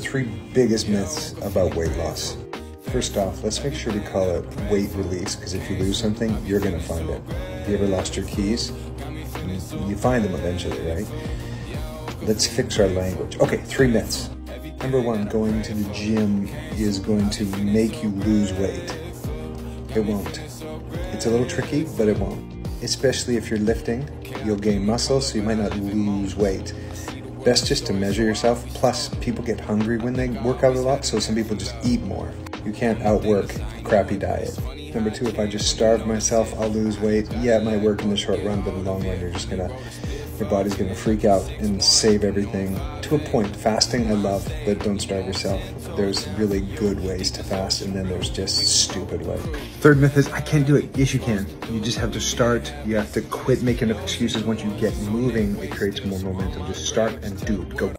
Three biggest myths about weight loss. First off, let's make sure we call it weight release because if you lose something, you're going to find it. Have you ever lost your keys? You find them eventually, right? Let's fix our language. Okay, three myths. Number one, going to the gym is going to make you lose weight. It won't. It's a little tricky, but it won't. Especially if you're lifting, you'll gain muscle, so you might not lose weight best just to measure yourself. Plus, people get hungry when they work out a lot, so some people just eat more. You can't outwork a crappy diet. Number two, if I just starve myself, I'll lose weight. Yeah, it might work in the short run, but in the long run, you're just gonna your body's to freak out and save everything to a point. Fasting, I love, but don't starve yourself. There's really good ways to fast, and then there's just stupid ways. Third myth is I can't do it. Yes, you can. You just have to start. You have to quit making up excuses. Once you get moving, it creates more momentum. Just start and do it. Go.